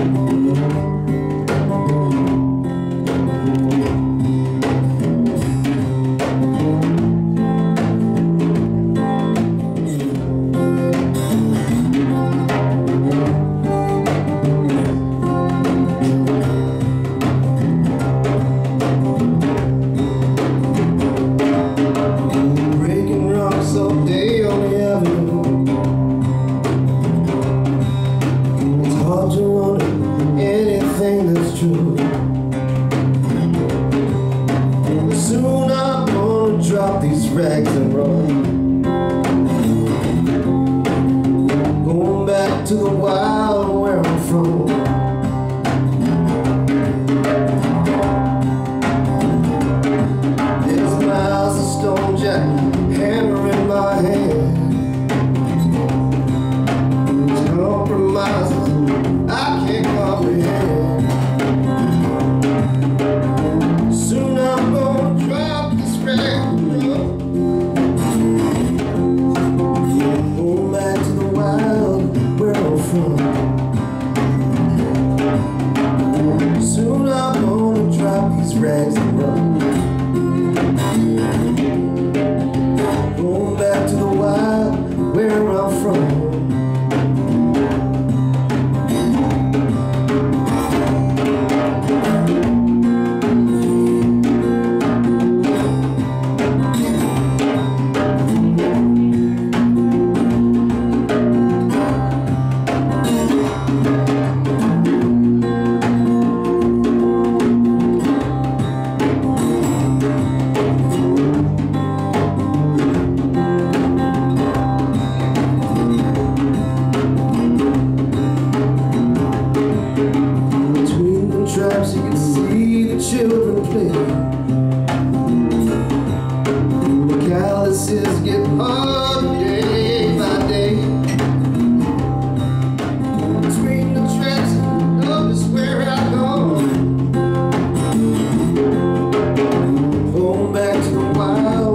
Thank Soon I'm gonna drop these rags and run. calluses get hard day by day. Between the tracks, love is where I go. Home back to the wild.